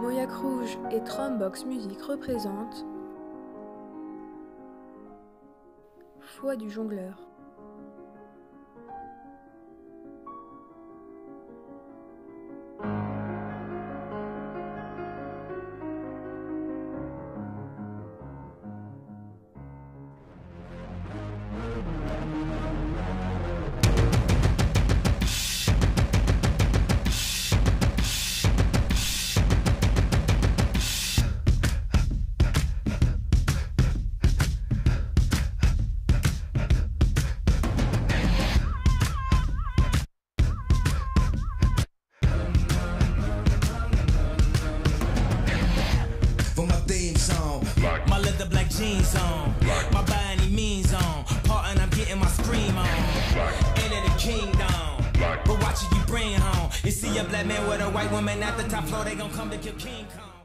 Moyac Rouge et Trombox Music représentent Foi du jongleur. Song. My leather black jeans on. My by any means on. Part and I'm getting my scream on. Enter the kingdom. But watch it you bring home. You see a black man with a white woman at the top floor, they gon' come to kill King Kong.